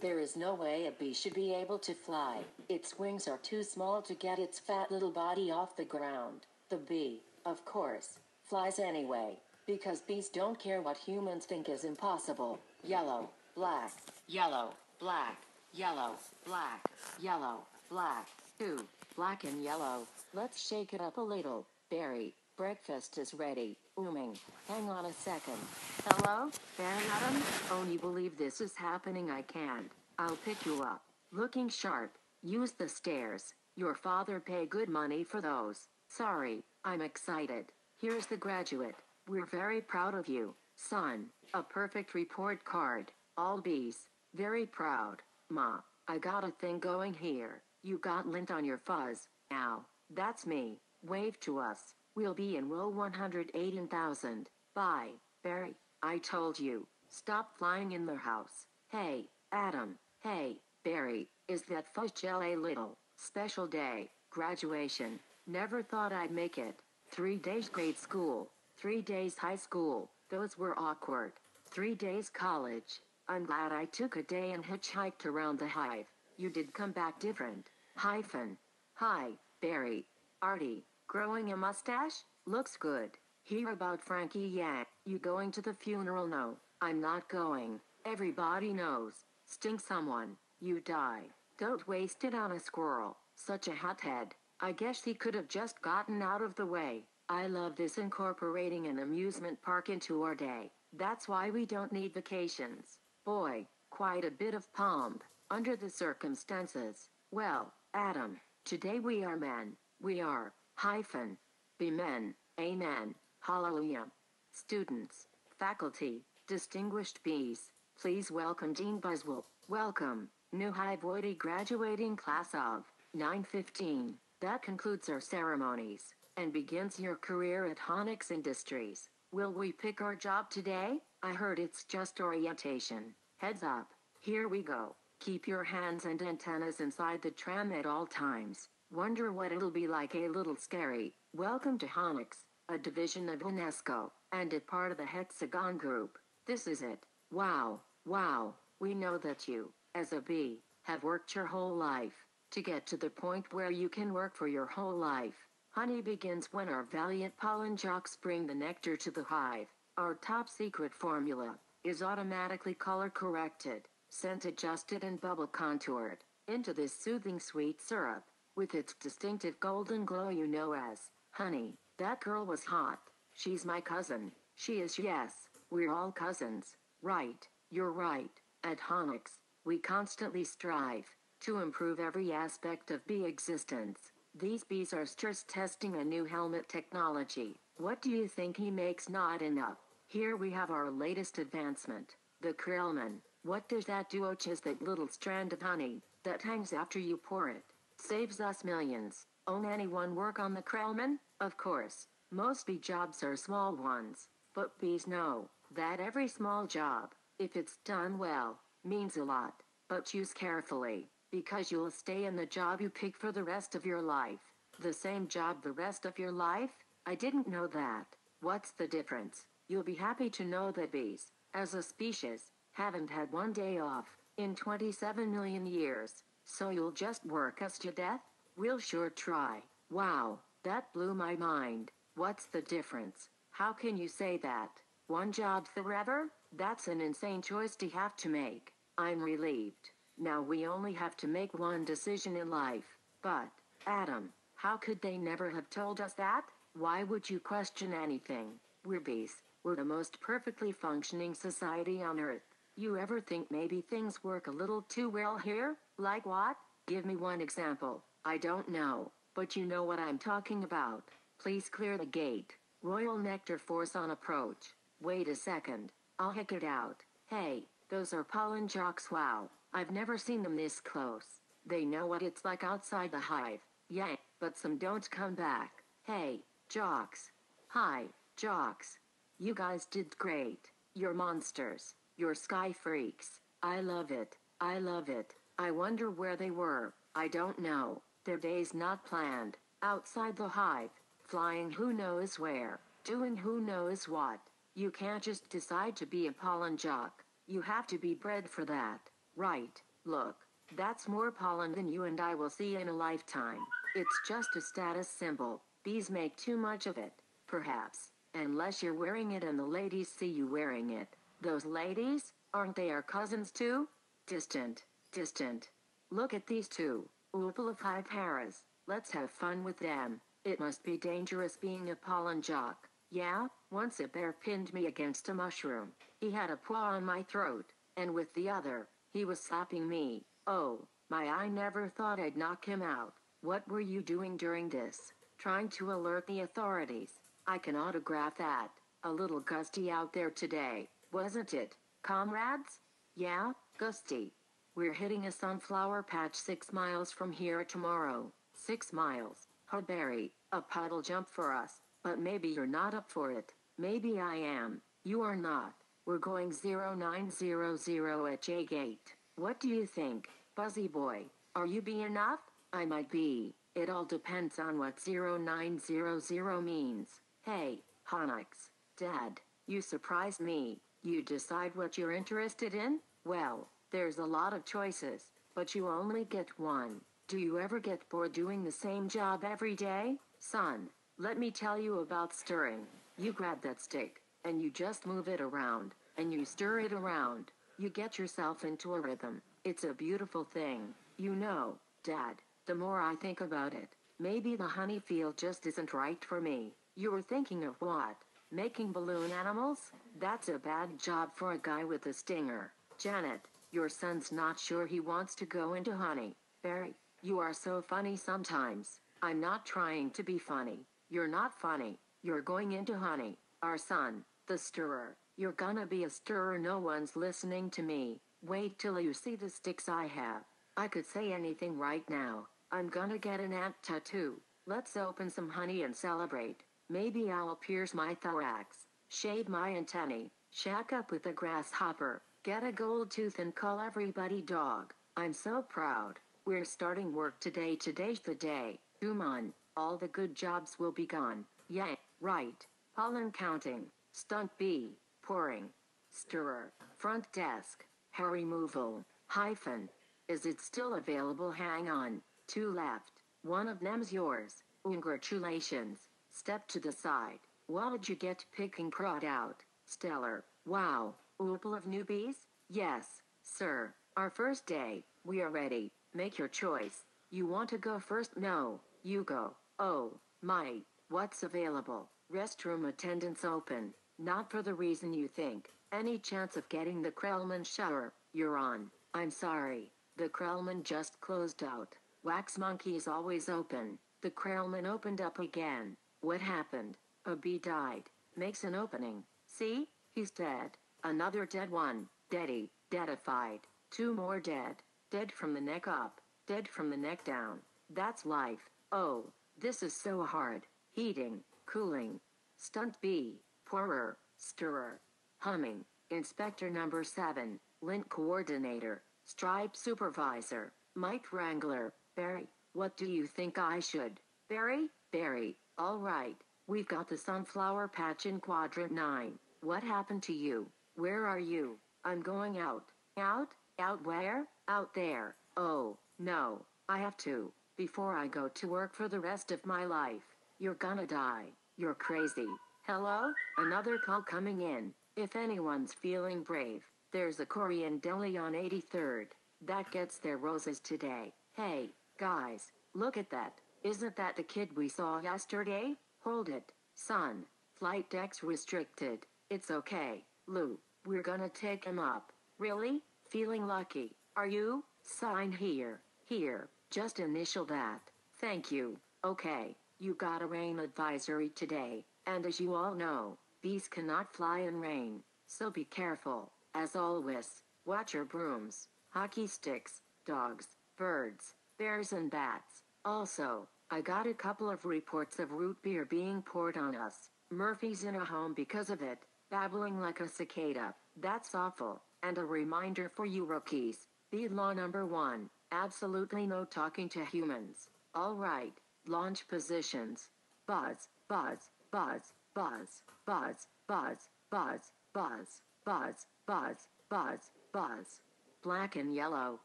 There is no way a bee should be able to fly. Its wings are too small to get its fat little body off the ground. The bee, of course, flies anyway, because bees don't care what humans think is impossible. Yellow, black, yellow, black, yellow, black, yellow, black, two, black and yellow. Let's shake it up a little. Barry, breakfast is ready. Ooming. Hang on a second. Hello, Baron Adam? Oh, you believe this is happening? I can't. I'll pick you up. Looking sharp. Use the stairs. Your father pay good money for those. Sorry, I'm excited. Here's the graduate. We're very proud of you, son. A perfect report card. All B's. Very proud. Ma, I got a thing going here. You got lint on your fuzz. Ow. That's me. Wave to us. We'll be in row 118,000. Bye, Barry. I told you. Stop flying in the house. Hey, Adam. Hey, Barry. Is that fuzz gel a little special day? Graduation. Never thought I'd make it. Three days grade school. Three days high school. Those were awkward. Three days college. I'm glad I took a day and hitchhiked around the hive. You did come back different. Hyphen. Hi, Barry. Artie. Growing a mustache? Looks good. Hear about Frankie Yak. You going to the funeral? No, I'm not going. Everybody knows. Sting someone. You die. Don't waste it on a squirrel. Such a hothead. I guess he could have just gotten out of the way. I love this incorporating an amusement park into our day. That's why we don't need vacations. Boy, quite a bit of pomp, under the circumstances. Well, Adam, today we are men. We are, hyphen, be men, amen, hallelujah. Students, faculty, distinguished bees, please welcome Dean Buzzwell. Welcome, new Hivoidy graduating class of 915. That concludes our ceremonies and begins your career at Honex Industries. Will we pick our job today? I heard it's just orientation. Heads up. Here we go. Keep your hands and antennas inside the tram at all times. Wonder what it'll be like a little scary. Welcome to Honex, a division of Honesco, and a part of the Hexagon Group. This is it. Wow, wow, we know that you, as a bee, have worked your whole life to get to the point where you can work for your whole life. Honey begins when our valiant pollen jocks bring the nectar to the hive. Our top secret formula is automatically color corrected, scent adjusted, and bubble contoured into this soothing sweet syrup. With its distinctive golden glow, you know as honey. That girl was hot. She's my cousin. She is, yes, we're all cousins. Right, you're right. At Honex, we constantly strive to improve every aspect of bee existence. These bees are stress testing a new helmet technology. What do you think he makes not enough? Here we have our latest advancement, the Krelman. What does that do? Oh, just that little strand of honey that hangs after you pour it. Saves us millions. Own anyone work on the Krelman? Of course. Most bee jobs are small ones. But bees know that every small job, if it's done well, means a lot. But choose carefully, because you'll stay in the job you pick for the rest of your life. The same job the rest of your life? I didn't know that. What's the difference? You'll be happy to know that bees, as a species, haven't had one day off in 27 million years. So you'll just work us to death? We'll sure try. Wow, that blew my mind. What's the difference? How can you say that? One job forever? That's an insane choice to have to make. I'm relieved. Now we only have to make one decision in life. But, Adam, how could they never have told us that? Why would you question anything? We're bees. We're the most perfectly functioning society on Earth. You ever think maybe things work a little too well here? Like what? Give me one example. I don't know, but you know what I'm talking about. Please clear the gate. Royal Nectar Force on approach. Wait a second. I'll hack it out. Hey, those are pollen jocks. Wow, I've never seen them this close. They know what it's like outside the hive. Yeah, but some don't come back. Hey, jocks. Hi, jocks. You guys did great. You're monsters. You're sky freaks. I love it. I love it. I wonder where they were. I don't know. Their days not planned. Outside the hive. Flying who knows where. Doing who knows what. You can't just decide to be a pollen jock. You have to be bred for that. Right, look. That's more pollen than you and I will see in a lifetime. It's just a status symbol. Bees make too much of it, perhaps, unless you're wearing it and the ladies see you wearing it. Those ladies, aren't they our cousins too? Distant, distant. Look at these two, Upalaphiparas. Let's have fun with them. It must be dangerous being a pollen jock. Yeah, once a bear pinned me against a mushroom. He had a paw on my throat, and with the other, he was slapping me. Oh, my I never thought I'd knock him out. What were you doing during this? Trying to alert the authorities. I can autograph that. A little gusty out there today, wasn't it, comrades? Yeah, gusty. We're hitting a sunflower patch six miles from here tomorrow. Six miles. Huckberry, a puddle jump for us. But maybe you're not up for it. Maybe I am. You are not. We're going 0900 at J Gate. What do you think, Buzzy Boy? Are you being up? I might be. It all depends on what 0900 means. Hey, Honex, Dad, you surprise me. You decide what you're interested in? Well, there's a lot of choices, but you only get one. Do you ever get bored doing the same job every day? Son, let me tell you about stirring. You grab that stick, and you just move it around, and you stir it around. You get yourself into a rhythm. It's a beautiful thing. You know, Dad, the more I think about it, maybe the honey field just isn't right for me. You were thinking of what? Making balloon animals? That's a bad job for a guy with a stinger. Janet, your son's not sure he wants to go into honey. Barry, you are so funny sometimes. I'm not trying to be funny. You're not funny. You're going into honey. Our son, the stirrer. You're gonna be a stirrer. No one's listening to me. Wait till you see the sticks I have. I could say anything right now. I'm gonna get an ant tattoo. Let's open some honey and celebrate. Maybe I'll pierce my thorax, shave my antennae, shack up with a grasshopper, get a gold tooth and call everybody dog. I'm so proud. We're starting work today. Today's the day. Come on. All the good jobs will be gone. Yeah, right. Pollen counting. Stunt bee. Pouring. Stirrer. Front desk. Hair removal. Hyphen. Is it still available? Hang on. Two left. One of them's yours. Congratulations. Step to the side. What did you get picking prod out? Stellar. Wow. Opal of newbies? Yes, sir. Our first day. We are ready. Make your choice. You want to go first? No, you go. Oh, my. What's available? Restroom attendants open. Not for the reason you think. Any chance of getting the Krelman shower? You're on. I'm sorry. The Krelman just closed out. Wax Monkey is always open. The Krelman opened up again. What happened? A bee died. Makes an opening. See? He's dead. Another dead one. Deady. Deadified. Two more dead. Dead from the neck up. Dead from the neck down. That's life. Oh, this is so hard. Heating. Cooling. Stunt B, Pourer. Stirrer. Humming. Inspector number 7. Lint coordinator. Stripe supervisor. Mike Wrangler. Barry, what do you think I should? Barry? Barry, alright. We've got the sunflower patch in quadrant 9. What happened to you? Where are you? I'm going out. Out? Out where? Out there. Oh, no. I have to. Before I go to work for the rest of my life. You're gonna die. You're crazy. Hello? Another call coming in. If anyone's feeling brave, there's a Korean deli on 83rd. That gets their roses today. Hey, guys, look at that. Isn't that the kid we saw yesterday? Hold it, son. Flight decks restricted. It's okay, Lou. We're gonna take him up. Really? Feeling lucky. Are you? Sign here. Here. Just initial that. Thank you. Okay. You got a rain advisory today. And as you all know, bees cannot fly in rain. So be careful. As always, watch your brooms, hockey sticks, dogs, birds, bears and bats. Also, I got a couple of reports of root beer being poured on us. Murphy's in a home because of it, babbling like a cicada. That's awful. And a reminder for you rookies. Bee law number one. Absolutely no talking to humans. Alright, launch positions. Buzz, buzz, buzz, buzz, buzz, buzz, buzz, buzz, buzz, buzz, buzz, buzz. black and yellow.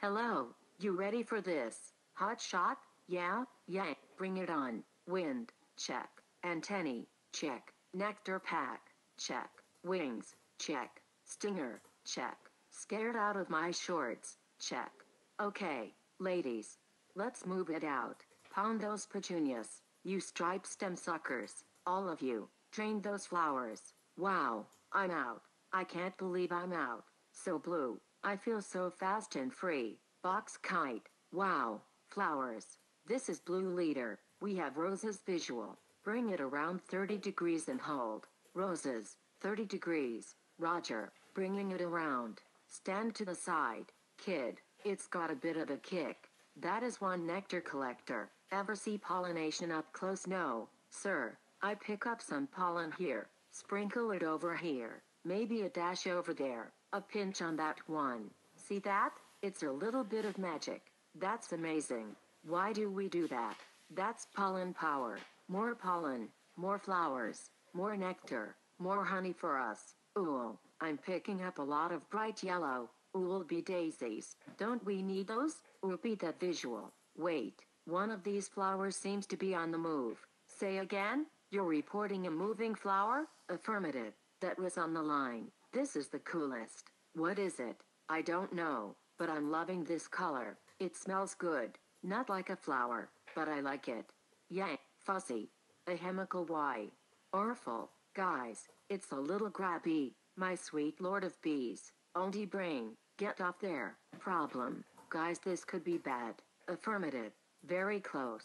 Hello, you ready for this? Hot shot? Yeah, yeah, bring it on. Wind, check. Antennae, check. Nectar pack, check. Wings, check. Stinger, check. Scared out of my shorts, check. Okay, ladies, let's move it out. Pound those petunias, you striped stem suckers, all of you. Drain those flowers. Wow, I'm out. I can't believe I'm out. So blue. I feel so fast and free. Box kite. Wow. Flowers. This is Blue Leader. We have roses visual. Bring it around 30 degrees and hold. Roses. 30 degrees. Roger. Bringing it around. Stand to the side. Kid. It's got a bit of a kick. That is one nectar collector. Ever see pollination up close? No, sir. I pick up some pollen here. Sprinkle it over here. Maybe a dash over there. A pinch on that one. See that? It's a little bit of magic. That's amazing. Why do we do that? That's pollen power. More pollen, more flowers, more nectar, more honey for us. Ooh, I'm picking up a lot of bright yellow. Ooh, be daisies. Don't we need those? Ooh, be that visual. Wait, one of these flowers seems to be on the move. Say again? You're reporting a moving flower? Affirmative. That was on the line. This is the coolest. What is it? I don't know, but I'm loving this color. It smells good. Not like a flower, but I like it. Yay, fussy. A chemical Y. Orful. Guys, it's a little grabby. My sweet lord of bees. Only brain. Get off there. Problem. Guys, this could be bad. Affirmative. Very close.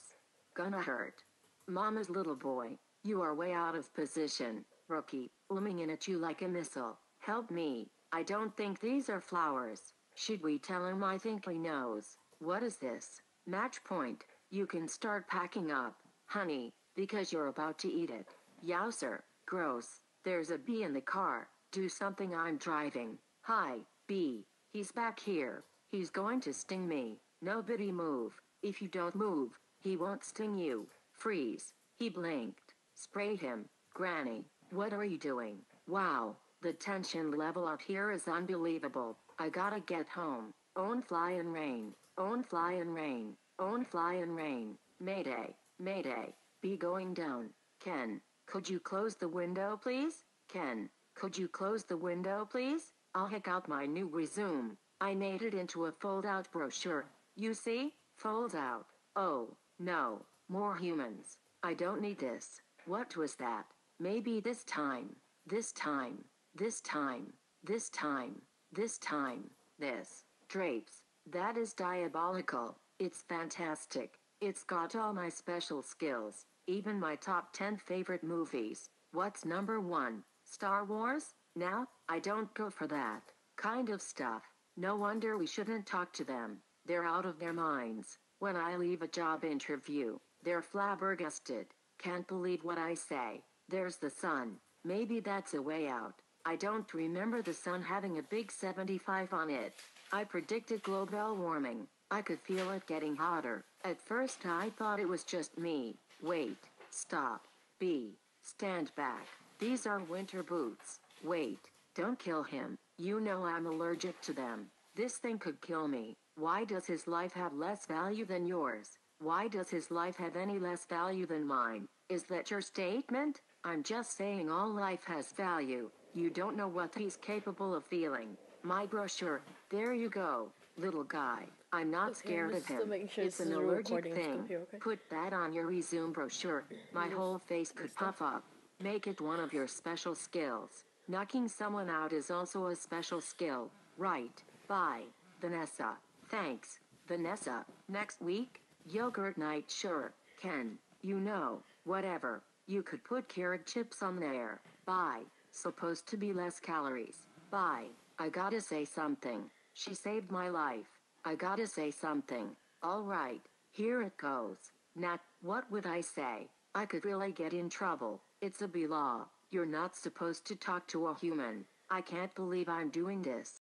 Gonna hurt. Mama's little boy. You are way out of position, rookie. Looming in at you like a missile. Help me. I don't think these are flowers. Should we tell him I think he knows? What is this? Match point. You can start packing up, honey, because you're about to eat it. Yowser, gross. There's a bee in the car. Do something I'm driving. Hi, bee. He's back here. He's going to sting me. Nobody move. If you don't move, he won't sting you. Freeze. He blinked. Spray him. Granny, what are you doing? Wow, the tension level up here is unbelievable. I gotta get home. Own fly and rain. Own fly and rain. Own fly and rain. Mayday. Mayday. Be going down. Ken, could you close the window please? Ken, could you close the window please? I'll hack out my new resume. I made it into a fold-out brochure. You see? Fold out. Oh, no. More humans. I don't need this. What was that? Maybe this time. This time. This time. This time. This time. This. Drapes. That is diabolical. It's fantastic. It's got all my special skills. Even my top 10 favorite movies. What's number one? Star Wars? Now, I don't go for that kind of stuff. No wonder we shouldn't talk to them. They're out of their minds. When I leave a job interview, they're flabbergasted. Can't believe what I say. There's the sun. Maybe that's a way out. I don't remember the sun having a big 75 on it. I predicted global warming. I could feel it getting hotter. At first I thought it was just me. Wait. Stop. B. Stand back. These are winter boots. Wait. Don't kill him. You know I'm allergic to them. This thing could kill me. Why does his life have less value than yours? Why does his life have any less value than mine? Is that your statement? I'm just saying all life has value. You don't know what he's capable of feeling. My brochure. There you go, little guy. I'm not Okay, scared of him. sure it's an allergic thing. here, okay? Put that on your resume brochure. My whole face could puff up. Make it one of your special skills. Knocking someone out is also a special skill. Right. Bye, Vanessa. Thanks, Vanessa. Next week? Yogurt night, sure. Ken, you know, whatever. You could put carrot chips on there. Bye. Supposed to be less calories. Bye. I gotta say something. She saved my life. I gotta say something. Alright, here it goes. Nat, what would I say? I could really get in trouble. It's a B law. You're not supposed to talk to a human. I can't believe I'm doing this.